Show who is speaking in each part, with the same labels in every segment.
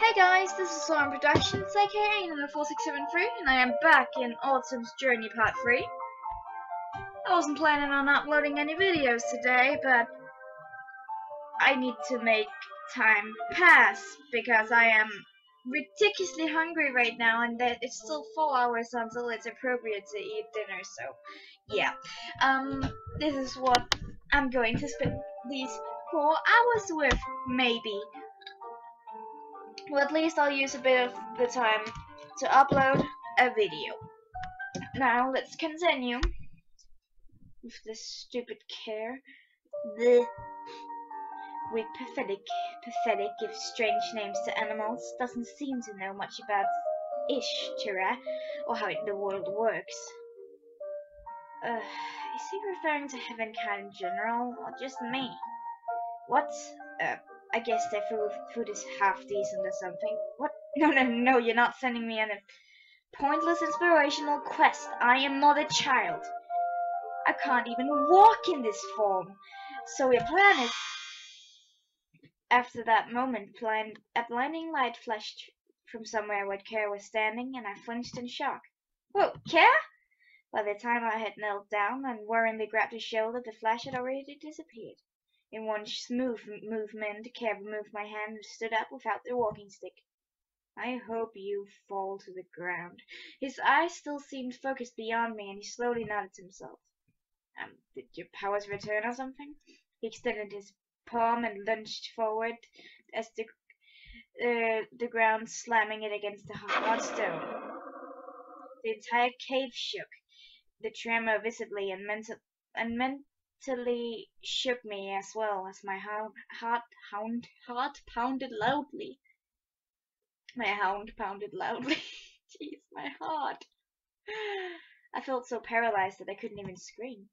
Speaker 1: Hey guys, this is Soren Productions, aka Nanna 4673, and I am back in Autumn's Journey Part 3. I wasn't planning on uploading any videos today, but I need to make time pass because I am ridiculously hungry right now and that it's still four hours until it's appropriate to eat dinner, so yeah. Um, this is what I'm going to spend these four hours with, maybe. Well, at least I'll use a bit of the time to upload a video. Now, let's continue with this stupid Kerr. The Weak, pathetic, pathetic gives strange names to animals, doesn't seem to know much about Ishtura or how the world works. Uh, is he referring to heavenkind in general, or just me? What? Uh, I guess their food, food is half decent or something. What? No, no, no, you're not sending me on a pointless inspirational quest. I am not a child. I can't even walk in this form. So your plan is... After that moment, a blinding light flashed from somewhere where Kerr was standing, and I flinched in shock. Whoa, Kerr? By the time I had knelt down and worryingly grabbed his shoulder, the flash had already disappeared. In one smooth movement, Kerr removed my hand and stood up without the walking stick. I hope you fall to the ground. His eyes still seemed focused beyond me, and he slowly nodded to himself. Um, did your powers return or something? He extended his palm and lunged forward as the uh, the ground slamming it against the hard stone. The entire cave shook, the tremor visibly and mental and meant mentally shook me as well as my heart, heart, hound, heart pounded loudly. My hound pounded loudly. Jeez, my heart. I felt so paralyzed that I couldn't even scream.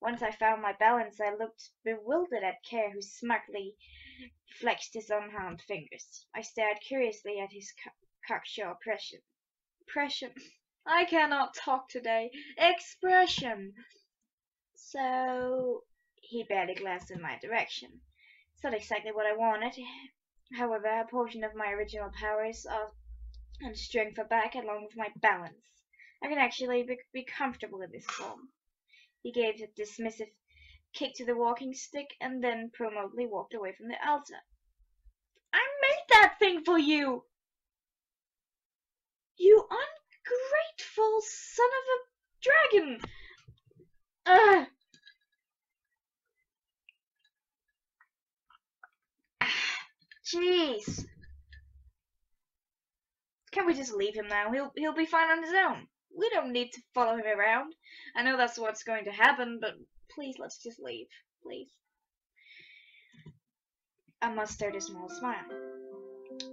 Speaker 1: Once I found my balance, I looked bewildered at Kerr, who smugly flexed his unharmed fingers. I stared curiously at his cocksure expression. Expression. I cannot talk today. Expression. So he barely glanced in my direction. It's not exactly what I wanted. However, a portion of my original powers are and strength are back along with my balance. I can actually be, be comfortable in this form. He gave a dismissive kick to the walking stick and then promptly walked away from the altar. I made that thing for you! You ungrateful son of a dragon! Ugh! Jeez. Can we just leave him now? He'll he'll be fine on his own. We don't need to follow him around. I know that's what's going to happen, but please let's just leave. Please. I mustered a small smile.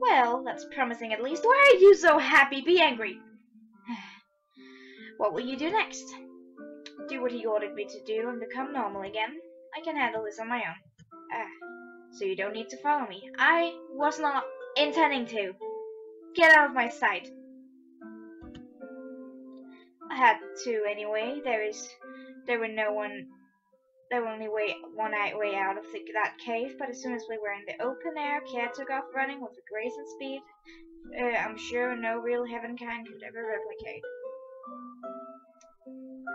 Speaker 1: Well, that's promising at least. Why are you so happy? Be angry. what will you do next? Do what he ordered me to do and become normal again. I can handle this on my own. Ah so you don't need to follow me. I was not intending to. Get out of my sight. I had to anyway. There is, there were no one, there were only way one way out of the, that cave. But as soon as we were in the open air, Kerr took off running with a grace and speed. Uh, I'm sure no real heaven kind could ever replicate.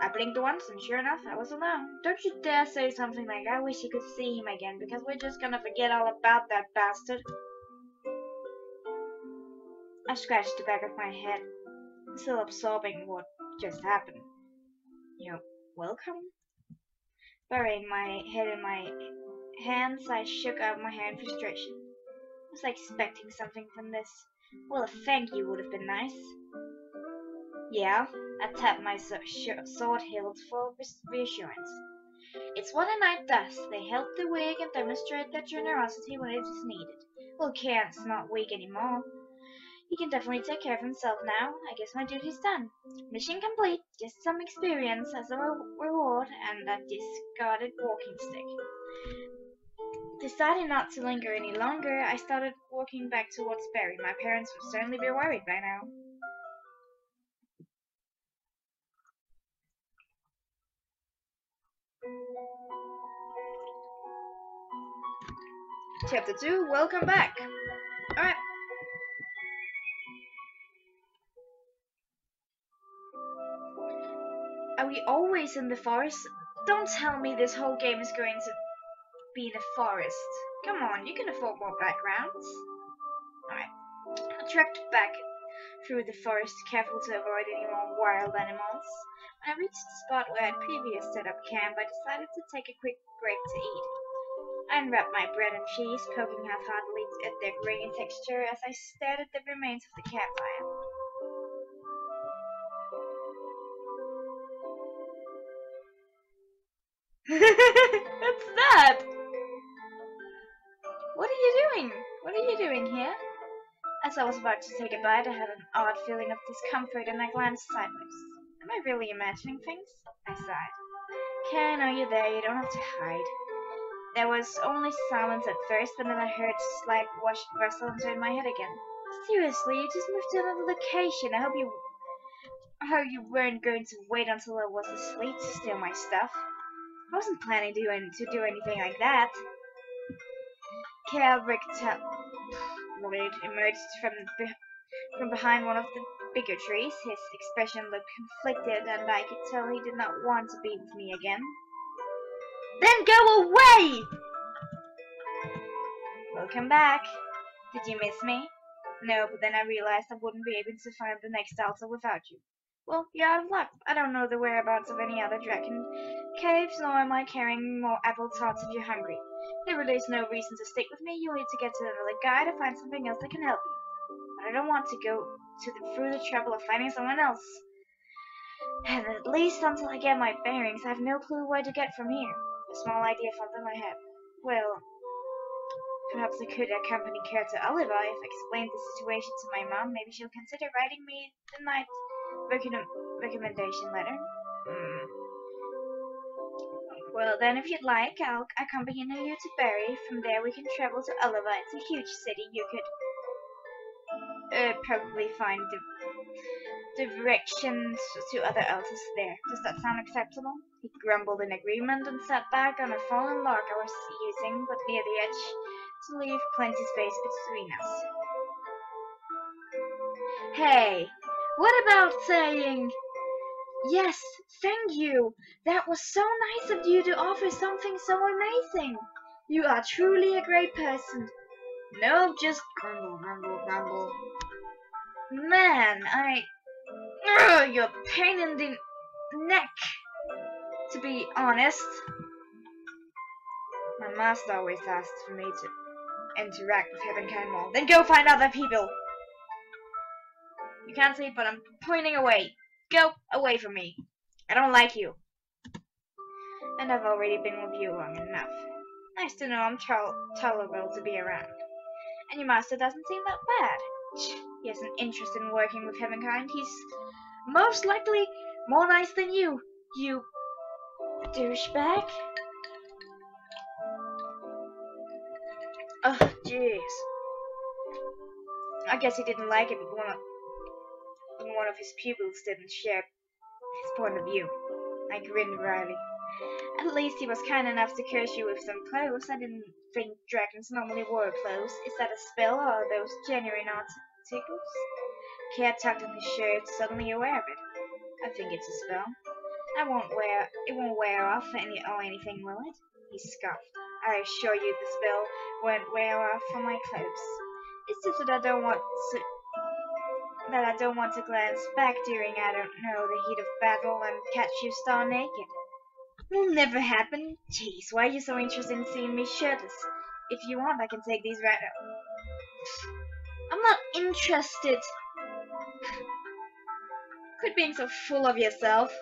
Speaker 1: I blinked once, and sure enough, I was alone. Don't you dare say something like, I wish you could see him again, because we're just gonna forget all about that bastard. I scratched the back of my head, still absorbing what just happened. You're welcome? Burying my head in my hands, I shook out my hair in frustration. I was expecting something from this. Well, a thank you would have been nice. Yeah, I tapped my sword hilt for reassurance. It's what a knight does. They help the weak and demonstrate their generosity when it is needed. Well, Kerr's not weak anymore. He can definitely take care of himself now. I guess my duty's done. Mission complete. Just some experience as a re reward and a discarded walking stick. Deciding not to linger any longer, I started walking back towards Barry. My parents would certainly be worried by now. Chapter 2, welcome back. Alright. Are we always in the forest? Don't tell me this whole game is going to be the forest. Come on, you can afford more backgrounds. Alright. I trekked back through the forest, careful to avoid any more wild animals. When I reached the spot where I'd previously set up camp, I decided to take a quick break to eat. I unwrapped my bread and cheese, poking out half-heartedly at their grainy texture as I stared at the remains of the campfire. What's that? What are you doing? What are you doing here? As I was about to say bite, I had an odd feeling of discomfort and I glanced sideways. Am I really imagining things? I sighed. Ken, are you there? You don't have to hide. There was only silence at first, but then I heard slight rustle inside my head again. Seriously, you just moved to another location. I hope you I hope you weren't going to wait until I was asleep to steal my stuff. I wasn't planning to do, any, to do anything like that. Lloyd emerged from be from behind one of the bigger trees. His expression looked conflicted, and I could tell he did not want to be with me again. Then go away! Welcome back. Did you miss me? No, but then I realized I wouldn't be able to find the next altar without you. Well, you're out of luck. I don't know the whereabouts of any other dragon caves, nor am I carrying more apple tarts if you're hungry. There really is no reason to stick with me. You'll need to get to another guy to find something else that can help you. But I don't want to go to the, through the trouble of finding someone else. And at least until I get my bearings, I have no clue where to get from here. Small idea popped in my head. Well, perhaps I could accompany Kara to Oliva if I explained the situation to my mom. Maybe she'll consider writing me the night recommendation letter. Hmm. Well, then, if you'd like, I'll accompany you to Barry. From there, we can travel to Oliva. It's a huge city. You could uh, probably find the directions to other altars there. Does that sound acceptable? He grumbled in agreement and sat back on a fallen log I was using, but near the edge, to leave plenty space between us. Hey, what about saying, Yes, thank you. That was so nice of you to offer something so amazing. You are truly a great person. No, just grumble, grumble, grumble. Man, I... You're pain in the neck, to be honest. My master always asks for me to interact with Heavenkind more. Then go find other people. You can't see, but I'm pointing away. Go away from me. I don't like you. And I've already been with you long enough. Nice to know I'm tol tolerable to be around. And your master doesn't seem that bad. He has an interest in working with Heavenkind. He's most likely more nice than you, you douchebag. Oh, jeez. I guess he didn't like it, but one of, one of his pupils didn't share his point of view. I grinned wryly. At least he was kind enough to curse you with some clothes. I didn't think dragons normally wore clothes. Is that a spell or are those genuine articles? Cat tucked on his shirt, suddenly aware of it. I think it's a spell. I won't wear it won't wear off any or anything, will it? He scoffed. I assure you the spell won't wear off from my clothes. It's just that I don't want to that I don't want to glance back during, I don't know, the heat of battle and catch you star naked. Will never happen. Jeez, why are you so interested in seeing me shirtless? If you want, I can take these right now. I'm not interested. Quit being so full of yourself.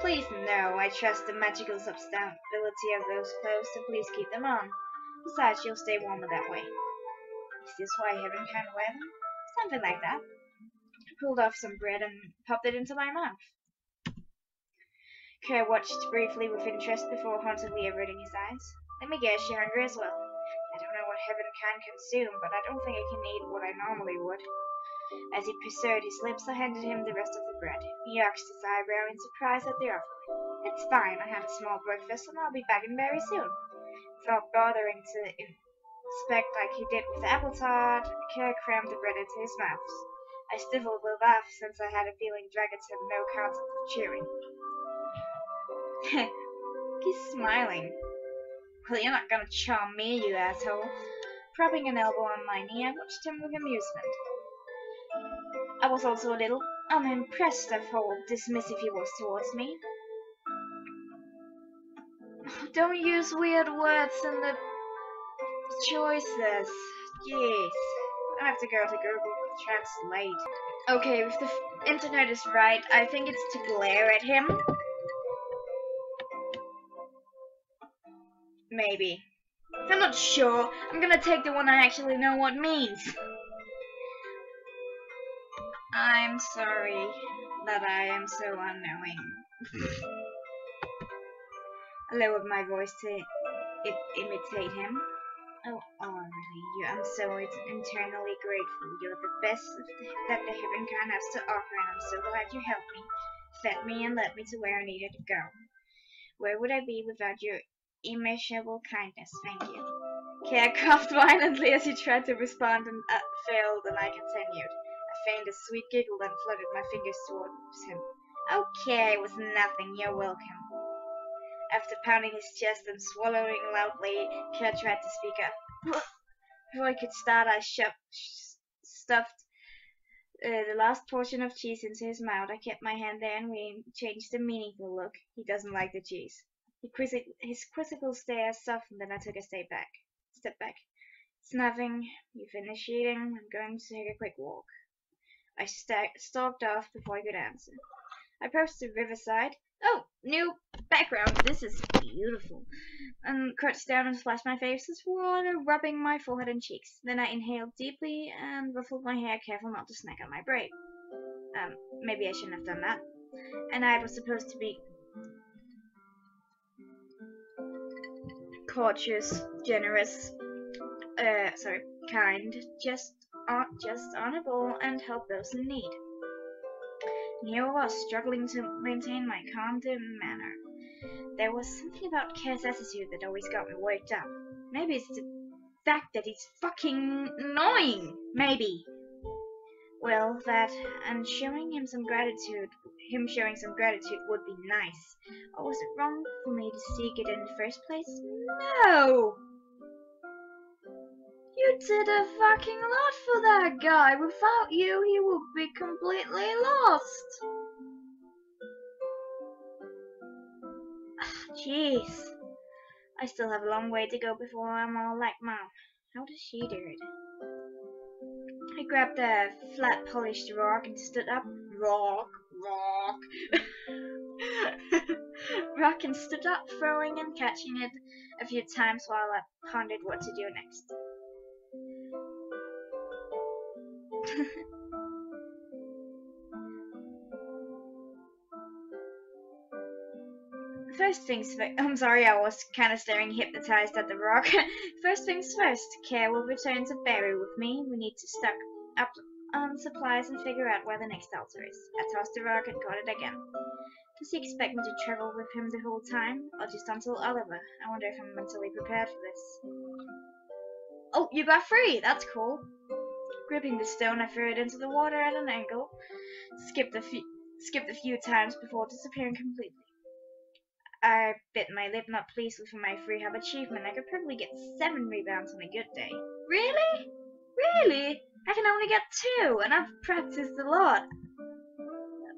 Speaker 1: Please no, I trust the magical substantiality of those clothes, so please keep them on. Besides, you'll stay warmer that way. Is this why heaven haven't wear them? Something like that. I pulled off some bread and popped it into my mouth. Kerr watched briefly with interest before hauntingly averting his eyes. Let me guess, you're hungry as well. Heaven can consume, but I don't think I can eat what I normally would. As he pursued his lips, I handed him the rest of the bread. He arched his eyebrow in surprise at the offer. It's fine, I had a small breakfast and I'll be back in very soon. Without bothering to inspect like he did with the apple tart, Kerr crammed the bread into his mouth. I stifled a laugh since I had a feeling dragons have no concept of cheering. He's smiling. Well, you're not gonna charm me, you asshole. Propping an elbow on my knee, I watched him with amusement. I was also a little unimpressed at how dismissive he was towards me. Don't use weird words in the choices. Jeez. I have to go to Google Translate. Okay, if the internet is right, I think it's to glare at him. Maybe. I'm not sure. I'm gonna take the one I actually know what means. I'm sorry that I am so unknowing. Hmm. I lowered my voice to I imitate him. Oh, Henri, you, I'm so internally grateful. You're the best that the Heavenkind has to offer, and I'm so glad you helped me, fed me, and led me to where I needed to go. Where would I be without your immeasurable kindness? Thank you. Kerr coughed violently as he tried to respond and uh, failed, and I continued. I feigned a sweet giggle, and fluttered my fingers towards him. Okay, it was nothing. You're welcome. After pounding his chest and swallowing loudly, Kerr tried to speak up. Before I could start, I shoved, stuffed uh, the last portion of cheese into his mouth. I kept my hand there and we changed a meaningful look. He doesn't like the cheese. His quizzical stare softened and I took a step back. Step back. It's nothing. You finish eating. I'm going to take a quick walk. I stalked off before I could answer. I approached the riverside. Oh, new background. This is beautiful. And crouched down and splashed my face with water, rubbing my forehead and cheeks. Then I inhaled deeply and ruffled my hair, careful not to snag on my braid. Um, maybe I shouldn't have done that. And I was supposed to be cautious, generous, uh, sorry, kind, just, uh, just honorable, and help those in need. I was, struggling to maintain my calm manner. There was something about Kerr's attitude that always got me worked up. Maybe it's the fact that he's fucking annoying. Maybe. Well, that and showing him some gratitude, him showing some gratitude would be nice. Or was it wrong for me to seek it in the first place? No! You did a fucking lot for that guy. Without you, he would be completely lost. Ah, jeez. I still have a long way to go before I'm all like mom. How does she do it? I grabbed a flat polished rock and stood up. Rock, rock. rock and stood up, throwing and catching it a few times while I pondered what to do next. first things first, I'm sorry, I was kind of staring hypnotized at the rock. first things first, Kerr will return to Barry with me. We need to stock up on supplies and figure out where the next altar is. I tossed the rock and caught it again. Does he expect me to travel with him the whole time, or just until Oliver? I wonder if I'm mentally prepared for this. Oh, you got free! That's cool. Gripping the stone, I threw it into the water at an angle, skipped a few, skipped a few times before disappearing completely. I bit my lip, not pleased with my free hub achievement. I could probably get seven rebounds on a good day. Really? Really? I can only get two, and I've practiced a lot.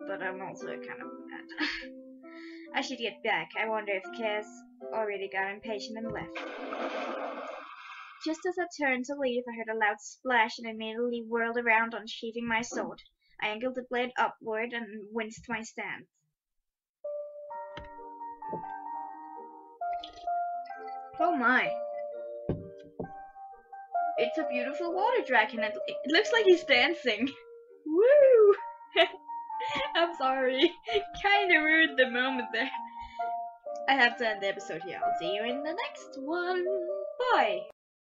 Speaker 1: But I'm also kind of mad. I should get back. I wonder if Kerr's already got impatient and left. Just as I turned to leave, I heard a loud splash and immediately whirled around, unsheathing my sword. I angled the blade upward and winced my stance. Oh my. It's a beautiful water dragon. It, it looks like he's dancing. Woo! I'm sorry. Kinda ruined the moment there. I have to end the episode here. I'll see you in the next one. Bye.